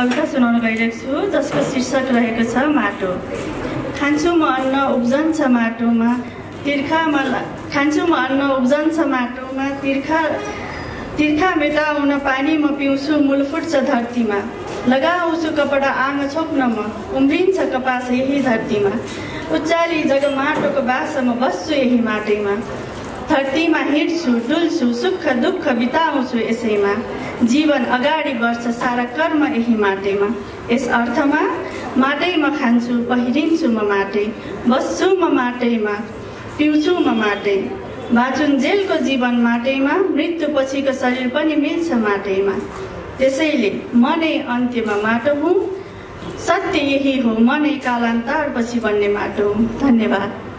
कविता सुनाउन गइरहेको छु जसको शीर्षक रहेको छ माटो। खान्छु म अन्न उब्जन्छ माटोमा तिर्खामा खान्छु म अन्न उब्जन्छ माटोमा तिर्खा तिर्खा मेटाउन पानी म पिउँछु मूल फुट्छ धरतीमा। लगाउँछु कपडा आँग छोप्न म उम्रिन्छ कपास यही धरतीमा। उचाली जग माटोको बास बस्छु यही माटैमा। धरतीमा हिँड्छु डुल्छु सुख दुःख बिताउँछु यसैमा। जीवन अगाडि बढ्छ सारा कर्म यही माटैमा। यस अर्थमा माटैमा खान्छु पहिरिन्छु म माटै बस्छु म माटैमा पिउँछु म माटै। बाँचुन्जेलको जीवन माटैमा मृत्यु पछिको शरीर पनि मिल्छ माटैमा। त्यसैले म नै अन्त्यमा माटो हुँ सत्य यही हो म नै कालान्तार पछि बन्ने माटो हुँ। धन्यवाद।